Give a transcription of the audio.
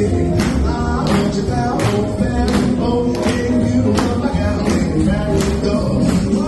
Don't you.